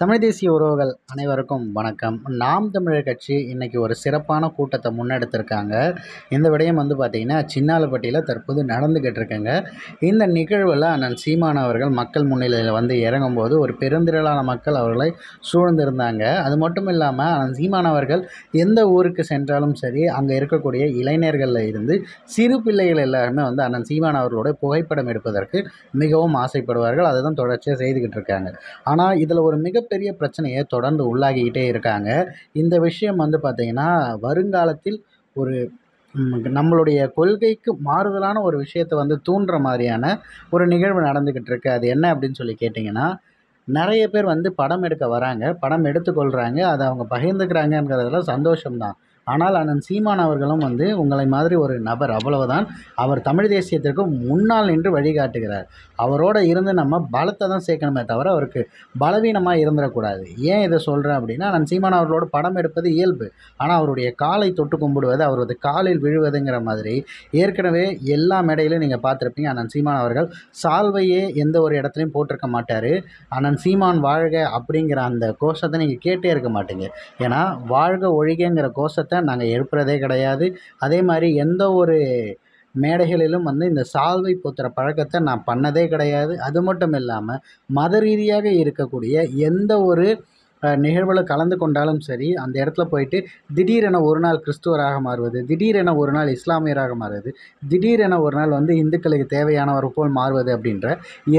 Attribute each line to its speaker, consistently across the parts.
Speaker 1: தமிழ் தேசிய உறவுகள் அனைவருக்கும் வணக்கம். நாம் தமிழர் கட்சி இன்றைக்கி ஒரு சிறப்பான கூட்டத்தை முன்னெடுத்திருக்காங்க. இந்த விடயம் வந்து பார்த்திங்கன்னா சின்னாலப்பட்டியில் தற்போது நடந்துக்கிட்டு இருக்குங்க. இந்த நிகழ்வில் அண்ணன் சீமான் அவர்கள் மக்கள் முன்னிலையில் வந்து இறங்கும்போது ஒரு பெருந்திரளான மக்கள் அவர்களை சூழ்ந்திருந்தாங்க. அது மட்டும் இல்லாமல் அண்ணன் சீமான் அவர்கள் எந்த ஊருக்கு சென்றாலும் சரி அங்கே இருக்கக்கூடிய இளைஞர்களில் இருந்து சிறு பிள்ளைகள் எல்லாருமே வந்து அண்ணன் சீமான் அவர்களோட புகைப்படம் எடுப்பதற்கு மிகவும் ஆசைப்படுவார்கள். அதை தான் தொடர்ச்சியாக செய்துக்கிட்டு இருக்காங்க. ஆனால் இதில் ஒரு மிக மிகப்பெரிய பிரச்சனையை தொடர்ந்து உள்ளாகிக்கிட்டே இருக்காங்க. இந்த விஷயம் வந்து பார்த்திங்கன்னா வருங்காலத்தில் ஒரு நம்மளுடைய கொள்கைக்கு மாறுதலான ஒரு விஷயத்தை வந்து தூண்டுற மாதிரியான ஒரு நிகழ்வு நடந்துக்கிட்டு இருக்கு. அது என்ன அப்படின்னு சொல்லி கேட்டிங்கன்னா நிறைய பேர் வந்து படம் எடுக்க வராங்க. படம் எடுத்துக்கொள்கிறாங்க அதை அவங்க பகிர்ந்துக்கிறாங்கங்கிறதுல சந்தோஷம்தான். ஆனால் அண்ணன் சீமான் அவர்களும் வந்து உங்களை மாதிரி ஒரு நபர் அவ்வளவுதான். அவர் தமிழ் தேசியத்திற்கு முன்னால் நின்று வழிகாட்டுகிறார். அவரோட இருந்து நம்ம பலத்தை தான் சேர்க்கணுமே தவிர அவருக்கு பலவீனமாக இருந்துடக்கூடாது. ஏன் இதை சொல்கிறேன் அப்படின்னா நான் சீமான் அவர்களோட படம் எடுப்பது இயல்பு. ஆனால் அவருடைய காலை தொட்டு கும்பிடுவது அவரது காலில் விழுவதுங்கிற மாதிரி ஏற்கனவே எல்லா மேடையிலும் நீங்கள் பார்த்துருப்பீங்க. அண்ணன் சீமான் அவர்கள் சால்வையே எந்த ஒரு இடத்துலையும் போட்டிருக்க மாட்டார். அண்ணன் சீமான் வாழ்க அப்படிங்கிற அந்த கோஷத்தை நீங்கள் கேட்டே இருக்க மாட்டீங்க. ஏன்னா வாழ்க ஒழிகங்கிற கோஷத்தை நாங்கள் எழுப்புறதே கிடையாது. அதே மாதிரி எந்த ஒரு மேடைகளிலும் வந்து இந்த சால்வை போத்துற பழக்கத்தை நான் பண்ணதே கிடையாது. அது மட்டும் இல்லாமல் மத ரீதியாக இருக்கக்கூடிய எந்த ஒரு நிகழ்வில் கலந்து கொண்டாலும் சரி அந்த இடத்துல போயிட்டு திடீரென ஒரு நாள் கிறிஸ்துவராக மாறுவது திடீரென ஒரு நாள் இஸ்லாமியராக மாறுவது திடீரென ஒரு நாள் வந்து இந்துக்களுக்கு தேவையானவர் போல் மாறுவது அப்படின்ற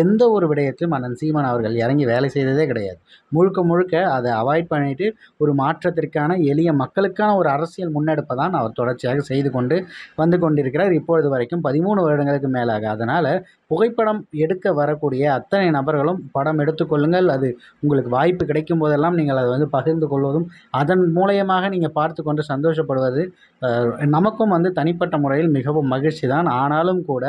Speaker 1: எந்த ஒரு விடயத்திலும் அண்ணன் சீமான் அவர்கள் இறங்கி வேலை செய்ததே கிடையாது. முழுக்க முழுக்க அதை அவாய்ட் பண்ணிட்டு ஒரு மாற்றத்திற்கான எளிய மக்களுக்கான ஒரு அரசியல் முன்னெடுப்பை தான் அவர் தொடர்ச்சியாக செய்து கொண்டு வந்து கொண்டிருக்கிறார். இப்பொழுது வரைக்கும் பதிமூணு வருடங்களுக்கு மேலாக. அதனால் புகைப்படம் எடுக்க வரக்கூடிய அத்தனை நபர்களும் படம் எடுத்துக்கொள்ளுங்கள் அது உங்களுக்கு வாய்ப்பு கிடைக்கும் போதெல்லாம் நீங்கள் அதை வந்து பகிர்ந்து கொள்வதும் அதன் மூலயமாக நீங்கள் பார்த்து கொண்டு சந்தோஷப்படுவது நமக்கும் வந்து தனிப்பட்ட முறையில் மிகவும் மகிழ்ச்சி தான் ஆனாலும் கூட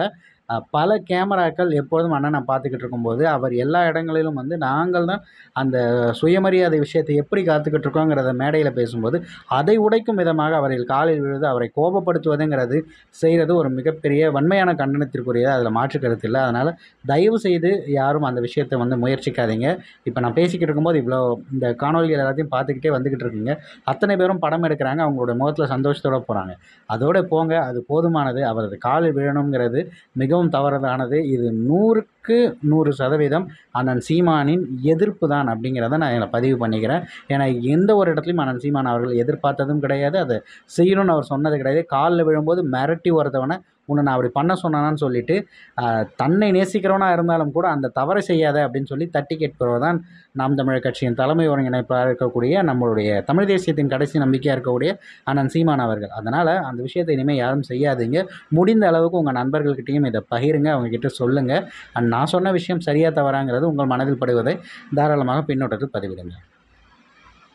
Speaker 1: பல கேமராக்கள் எப்பொழுதும் அண்ணனை பார்த்துக்கிட்டு இருக்கும்போது அவர் எல்லா இடங்களிலும் வந்து நாங்கள் தான் அந்த சுயமரியாதை விஷயத்தை எப்படி காத்துக்கிட்டு இருக்கோங்கிறத மேடையில் பேசும்போது அதை உடைக்கும் விதமாக அவர்கள் காலில் விழுது அவரை கோபப்படுத்துவதுங்கிறது செய்கிறது ஒரு மிகப்பெரிய வன்மையான கண்டனத்திற்குரியது அதில் மாற்று கருத்து இல்லை. அதனால் தயவு செய்து யாரும் அந்த விஷயத்தை வந்து முயற்சிக்காதீங்க. இப்போ நான் பேசிக்கிட்டு இருக்கும்போது இவ்வளோ இந்த காணொலிகள் எல்லாத்தையும் பார்த்துக்கிட்டே வந்துக்கிட்டு இருக்கீங்க. அத்தனை பேரும் படம் எடுக்கிறாங்க அவங்களோட முகத்தில் சந்தோஷத்தோடு போகிறாங்க அதோட போங்க அது போதுமானது. அவரது காலில் விழணுங்கிறது மிக மிகவும் தவறுதானது இது நூறு நூறுக்கு நூறு சதவீதம். அண்ணன் சீமானின் எதிர்ப்பு தான் அப்படிங்கிறத நான் இதில் பதிவு பண்ணிக்கிறேன். ஏன்னா எந்த ஒரு இடத்துலையும் அண்ணன் சீமான் அவர்கள் எதிர்பார்த்ததும் கிடையாது. அதை செய்யணும்னு அவர் சொன்னது கிடையாது. காலில் விழும்போது மிரட்டி ஒருத்தவனை உன்னை நான் அப்படி பண்ண சொன்னானான்னு சொல்லிட்டு தன்னை நேசிக்கிறவனா இருந்தாலும் கூட அந்த தவறை செய்யாத அப்படின்னு சொல்லி தட்டி கேட்பவர் தான் நாம் தமிழர் கட்சியின் தலைமை ஒருங்கிணைப்பாக இருக்கக்கூடிய நம்மளுடைய தமிழ் தேசியத்தின் கடைசி நம்பிக்கையாக இருக்கக்கூடிய அண்ணன் சீமான் அவர்கள். அதனால் அந்த விஷயத்தை இனிமேல் யாரும் செய்யாதீங்க. முடிந்த அளவுக்கு உங்கள் நண்பர்கள்கிட்டையும் இதை பகிருங்க. அவங்கக்கிட்ட சொல்லுங்கள் அண்ட் நான் சொன்ன விஷயம் சரியாக தவறாங்கிறது உங்கள் மனதில் படுவதை தாராளமாக பின்னோட்டத்தில் பதிவிடுங்கள்.